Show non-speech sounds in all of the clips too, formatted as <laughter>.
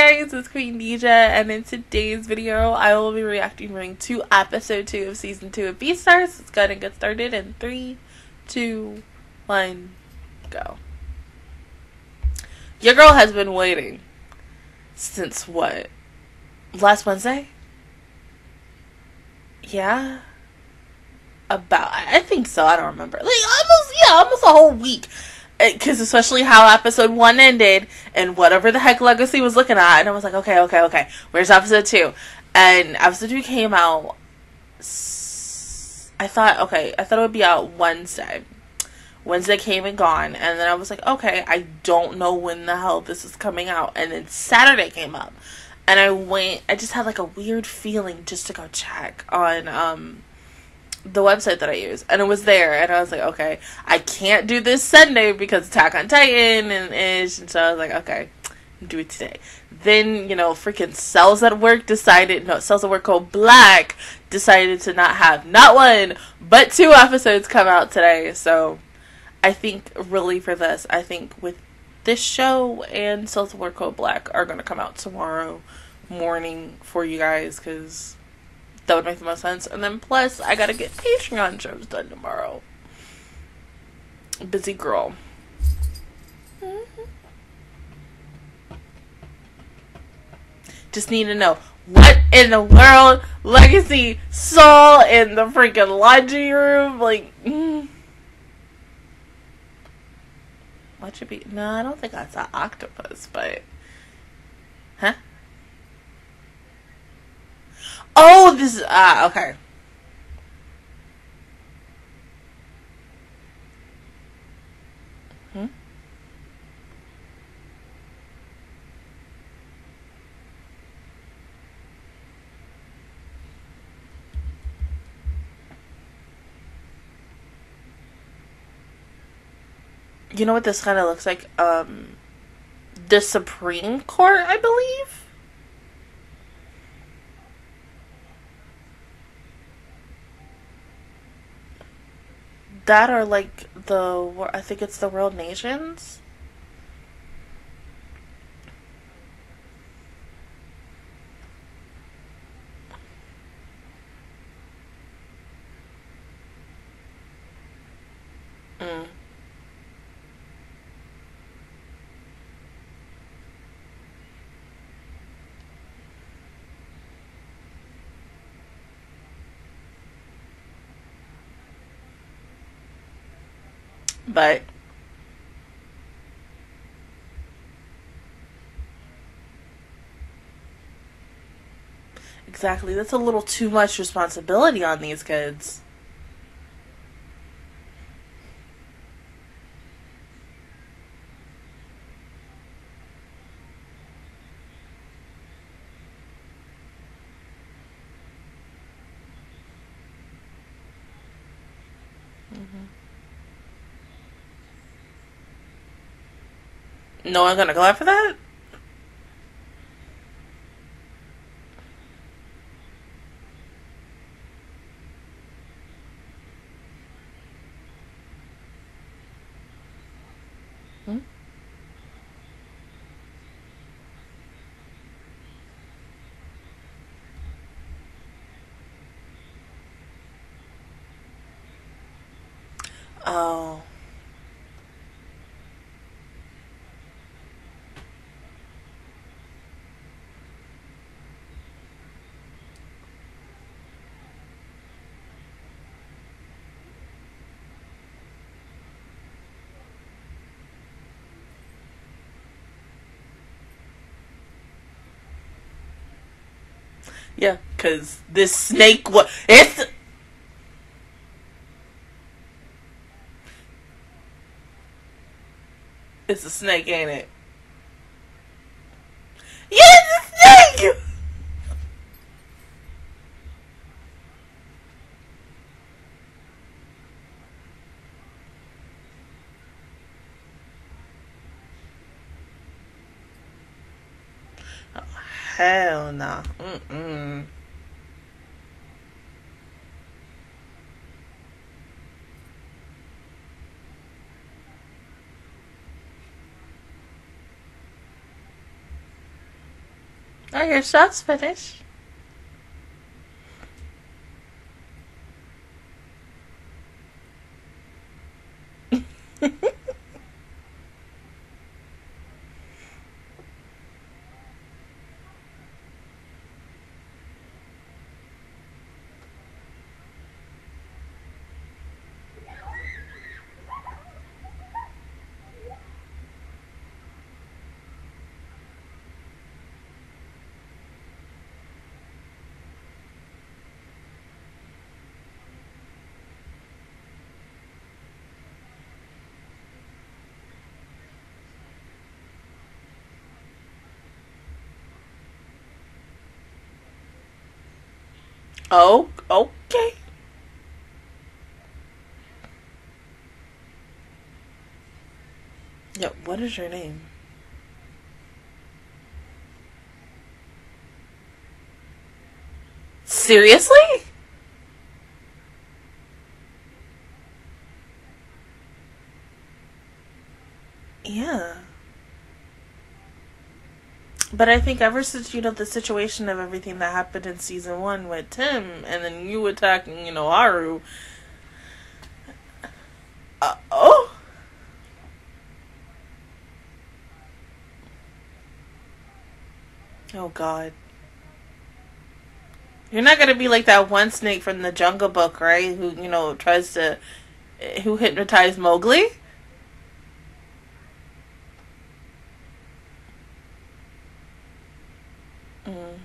guys, it's Queendija, and in today's video, I will be reacting to episode 2 of season 2 of Beastars. Let's go ahead and get started in three, two, one, go. Your girl has been waiting since what? Last Wednesday? Yeah? About, I think so, I don't remember. Like, almost, yeah, almost a whole week because especially how episode one ended and whatever the heck Legoshi was looking at and i was like okay okay okay where's episode two? And episode two came out i thought okay i thought it would be out wednesday. Wednesday came and gone and then i was like okay i don't know when the hell this is coming out. And then saturday came up and i went i just had like a weird feeling just to go check on um the website that I use, and it was there, and I was like, okay, I can't do this Sunday because Attack on Titan and ish, and so I was like, okay, do it today. Then you know, freaking Cells at Work decided, no, Cells at Work Code Black decided to not have not one but two episodes come out today. So I think really for this, I think with this show and Cells at Work Code Black are gonna come out tomorrow morning for you guys because that would make the most sense. And then plus, I gotta get Patreon shows done tomorrow. Busy girl. Mm-hmm. Just need to know what in the world Legoshi saw in the freaking laundry room. Like, mm. what should be? No, I don't think that's an octopus, but. Huh? Oh, this is ah okay. Hmm? You know what this kind of looks like? Um, the Supreme Court, I believe. That or like the I think it's the World Nations. Mm. But Exactly. That's a little too much responsibility on these kids. Mm-hmm. No one gonna clap for that? Hmm? Oh. Yeah, because this snake was. It's. It's a snake, ain't it? Yeah, it's a snake! Hell no. Mm-mm. Are your shots finished? Oh, okay. Yep, what is your name? Seriously? Yeah. But I think ever since you know the situation of everything that happened in season one with Tim, and then you attacking, you know, Haru. Uh, oh. Oh God. You're not gonna be like that one snake from the Jungle Book, right? Who you know tries to, who hypnotized Mowgli. Mm.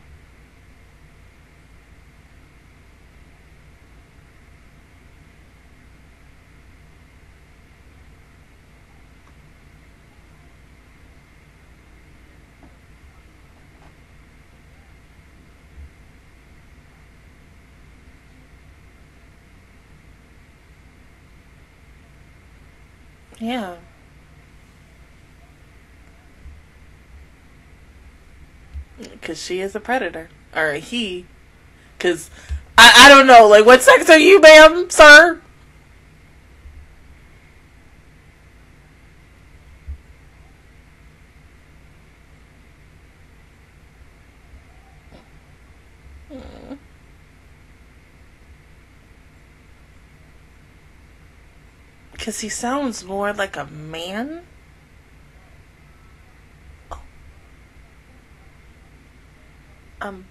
Yeah. Because she is a predator. Or he. Because I, I don't know. Like, what sex are you, ma'am, sir? Because he sounds more like a man. Um.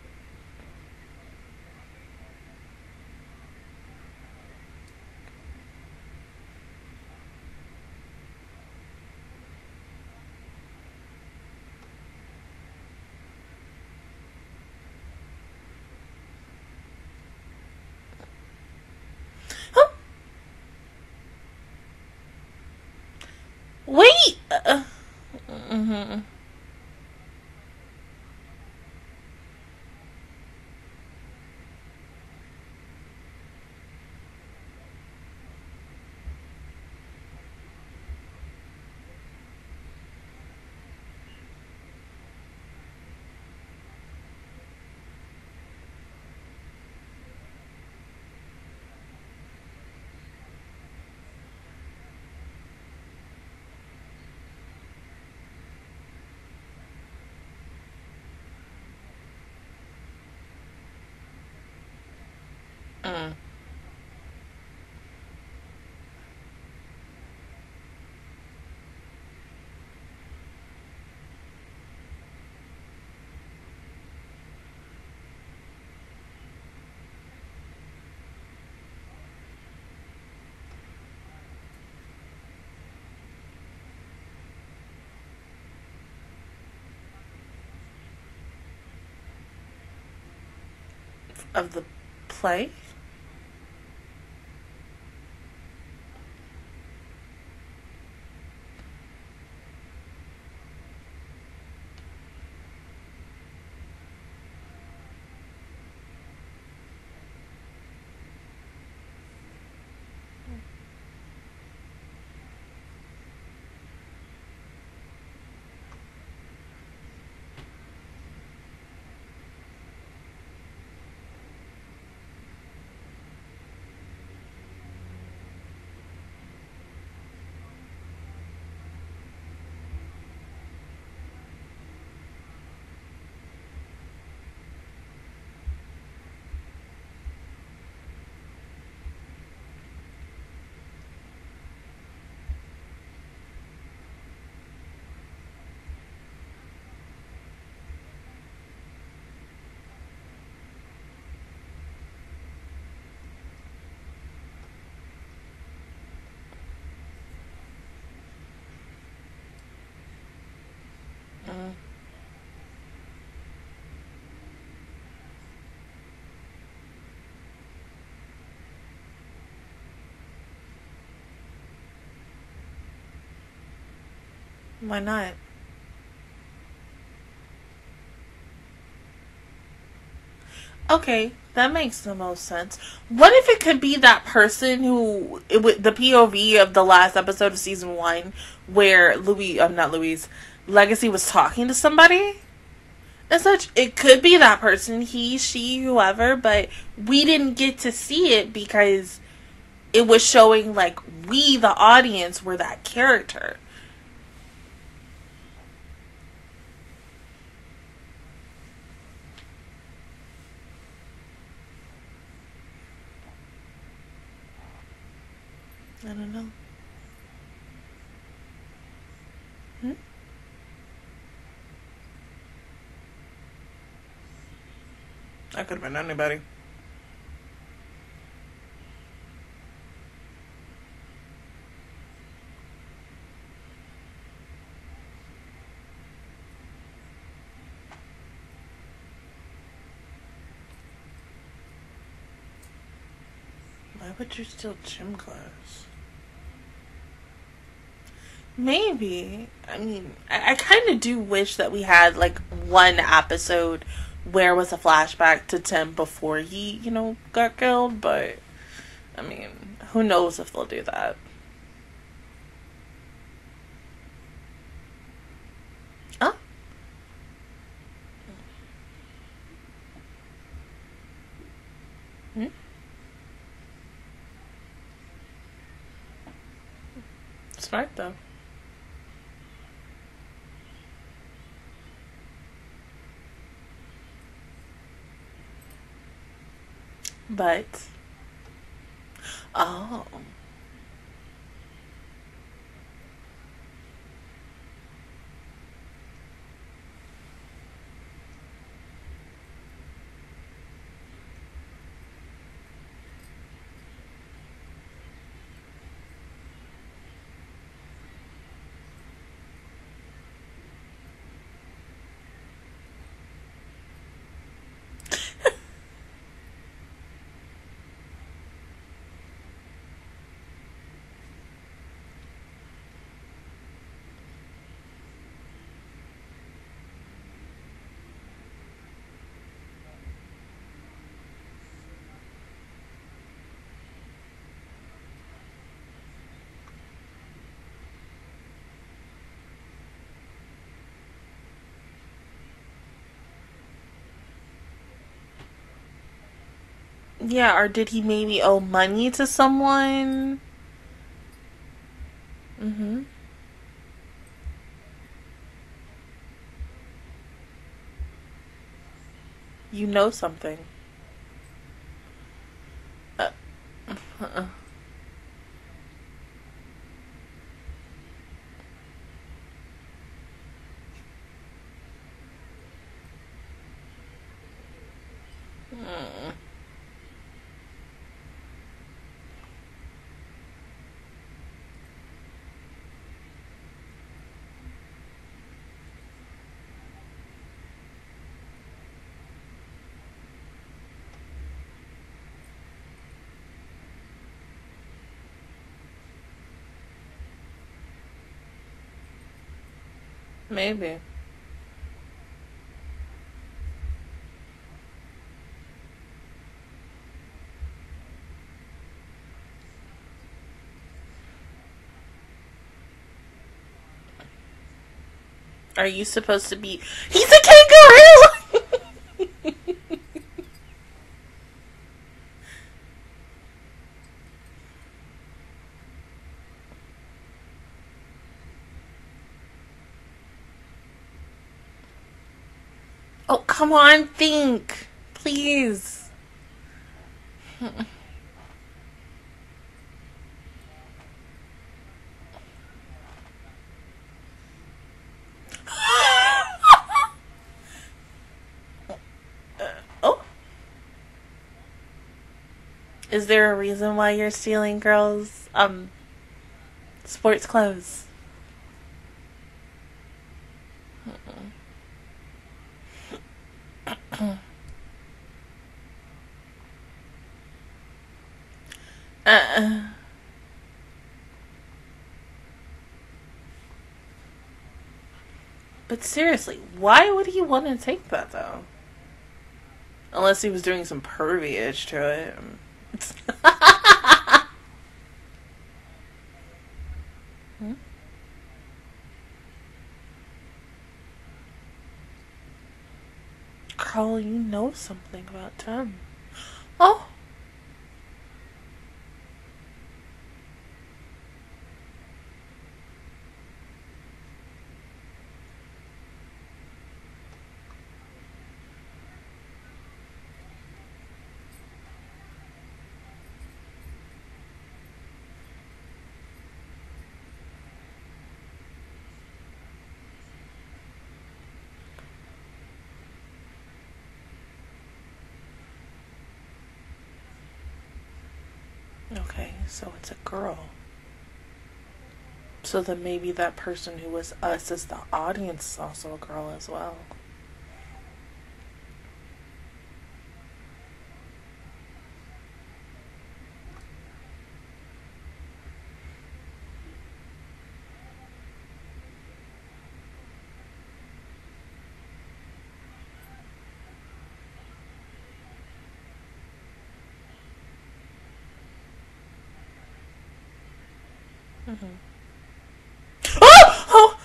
Huh? Wait. Uh, mm-hmm. Mm. Of the play? Why not? Okay, that makes the most sense. What if it could be that person who it the POV of the last episode of season one, where Louis, I'm not Louise, Legoshi was talking to somebody, and such. It could be that person, he, she, whoever, but we didn't get to see it because it was showing like we, the audience, were that character. I don't know. Hmm? That could have been anybody. Why would you steal gym class? Maybe. I mean, I, I kind of do wish that we had like one episode where was a flashback to Tim before he, you know, got killed, but I mean, who knows if they'll do that. Oh. Hmm? Smart though. But oh. Yeah, or did he maybe owe money to someone? Mm-hmm. You know something. Uh, uh-uh. <laughs> Mm. Maybe. Are you supposed to be? He's a kangaroo. Oh, come on, think, please. <laughs> oh. Is there a reason why you're stealing girls' um sports clothes? Uh. But seriously, why would he want to take that though? Unless he was doing some pervy itch to it. <laughs> Carl, you know something about Tim. Oh. It's a girl. So then maybe that person who was us as the audience is also a girl as well. Mm-hmm. Oh!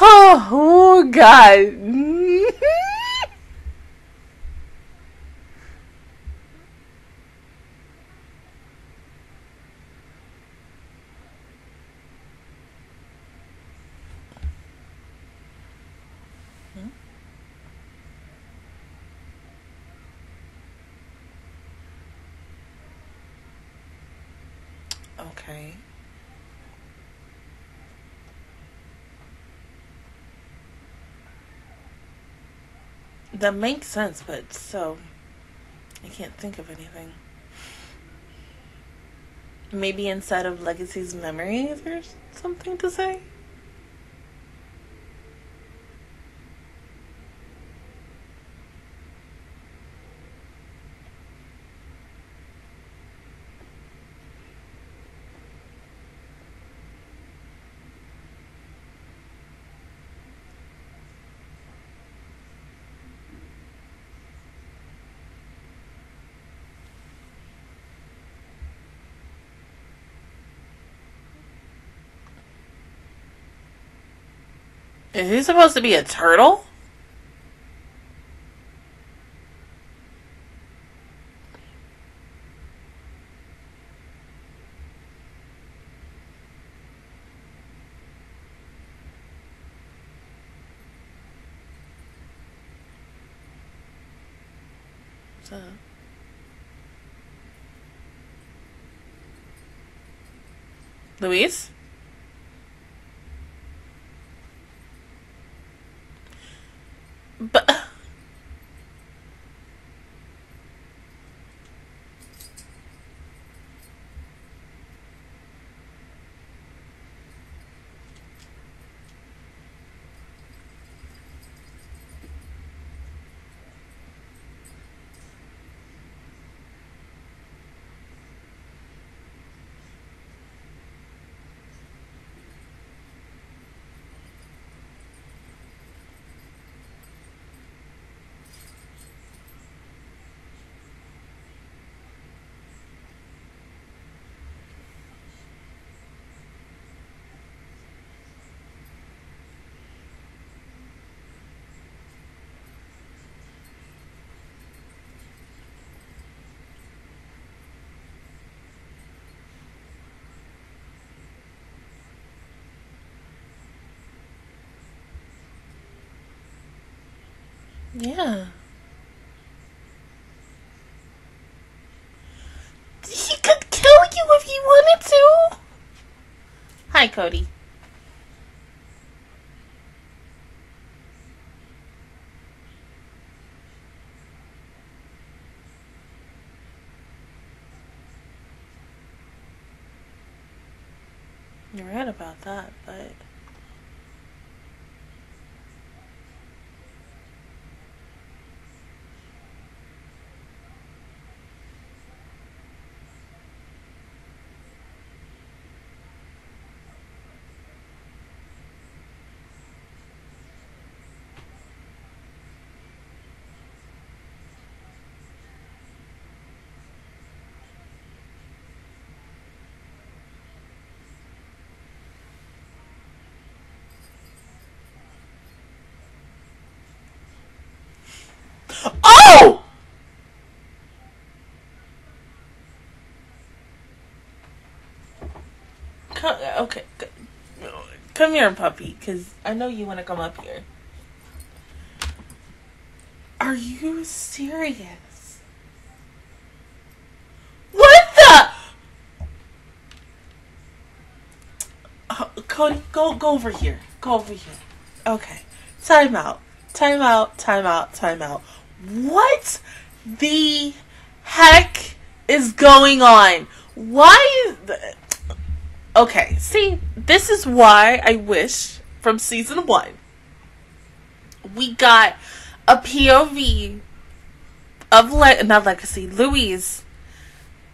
oh! Oh, God. Hmm? Okay. That makes sense, but so I can't think of anything. Maybe inside of Legoshi's memories there's something to say? Is he supposed to be a turtle? So. Luis? But Yeah. He could kill you if he wanted to. Hi, Cody. You're right about that, but. Come, okay. Come here, puppy, because I know you want to come up here. Are you serious? What the? Oh, Cody, go go over here. Go over here. Okay. Time out. Time out. Time out. Time out. What the heck is going on? Why is the... Okay, see, this is why I wish from season 1 we got a POV of Le- not Legoshi, Louise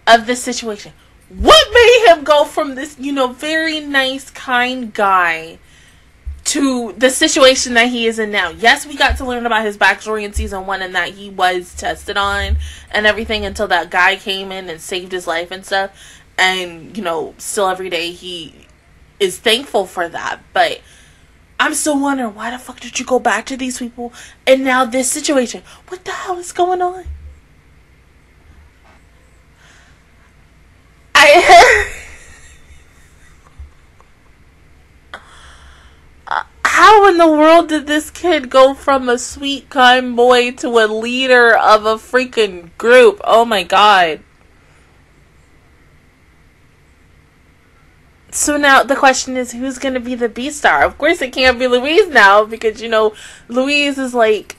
of this situation. What made him go from this, you know, very nice, kind guy to the situation that he is in now? Yes, we got to learn about his backstory in season one and that he was tested on and everything until that guy came in and saved his life and stuff. And, you know, still every day he is thankful for that. But I'm still wondering why the fuck did you go back to these people and now this situation? What the hell is going on? I <laughs> How in the world did this kid go from a sweet kind boy to a leader of a freaking group? Oh my god. So now the question is who's going to be the Beastar? Of course it can't be Louise now because you know Louise is like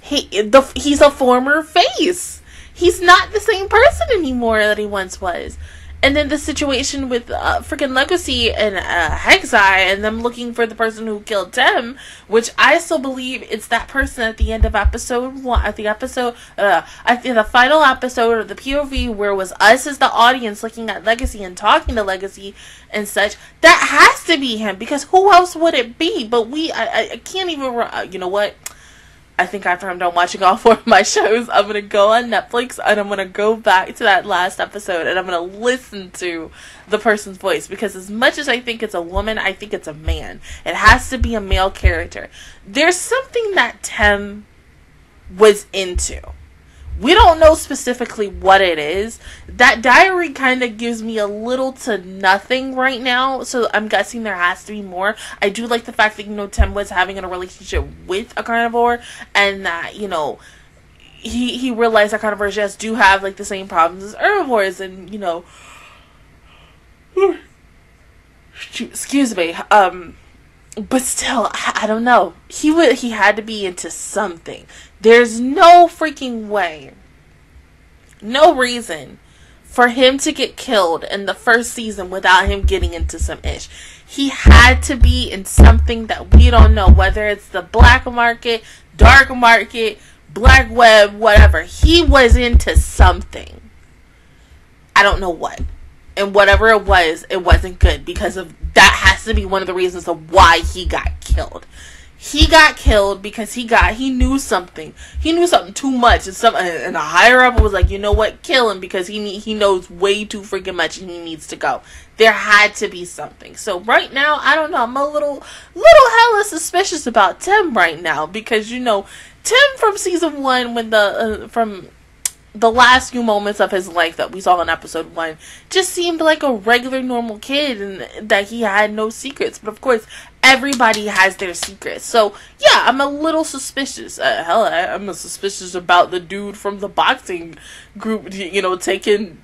he the he's a former face. He's not the same person anymore that he once was. And then the situation with uh, freaking Legoshi and uh, Hexai and them looking for the person who killed Tim, which I still believe it's that person at the end of episode one, at the episode, uh, at the, final episode of the POV where it was us as the audience looking at Legoshi and talking to Legoshi and such. That has to be him because who else would it be? But we, I, I can't even, uh, you know what? I think after I'm done watching all four of my shows, I'm gonna go on Netflix and I'm gonna go back to that last episode and I'm gonna listen to the person's voice because as much as I think it's a woman, I think it's a man. It has to be a male character. There's something that Tim was into we don't know specifically what it is. That diary kind of gives me a little to nothing right now, so I'm guessing there has to be more. I do like the fact that, you know, Tim was having a relationship with a carnivore, and that, you know, he, he realized that carnivores just do have, like, the same problems as herbivores, and, you know, excuse me, um, but still, I, I don't know. He would, he had to be into something there's no freaking way, no reason for him to get killed in the first season without him getting into some ish. He had to be in something that we don't know, whether it's the black market, dark market, black web, whatever. He was into something. I don't know what. And whatever it was, it wasn't good because of that has to be one of the reasons of why he got killed he got killed because he got he knew something. He knew something too much, and some and a higher up was like, you know what, kill him because he he knows way too freaking much and he needs to go. There had to be something. So right now, I don't know. I'm a little little hella suspicious about Tim right now because you know Tim from season one when the uh, from the last few moments of his life that we saw in episode one just seemed like a regular normal kid and that he had no secrets. But of course everybody has their secrets. So yeah i'm a little suspicious. Uh, hell i'm suspicious about the dude from the boxing group you know taking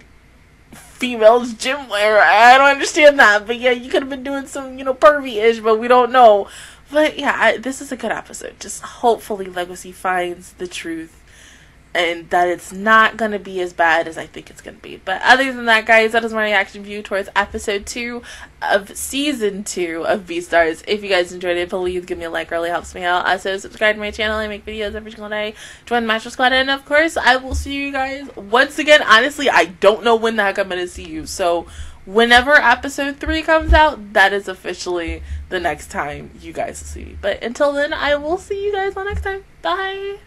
females gym wear. I don't understand that. But yeah you could have been doing some you know pervy-ish but we don't know. But yeah I, this is a good episode. Just hopefully Legoshi finds the truth and that it's not gonna be as bad as I think it's gonna be. But other than that, guys, that is my reaction view towards episode two of season two of Beastars. If you guys enjoyed it, please give me a like, really helps me out. Also, subscribe to my channel. I make videos every single day. Join the Master Squad, and of course, I will see you guys once again. Honestly, I don't know when the heck I'm gonna see you, so whenever episode three comes out, that is officially the next time you guys will see me. But until then, I will see you guys the next time. Bye.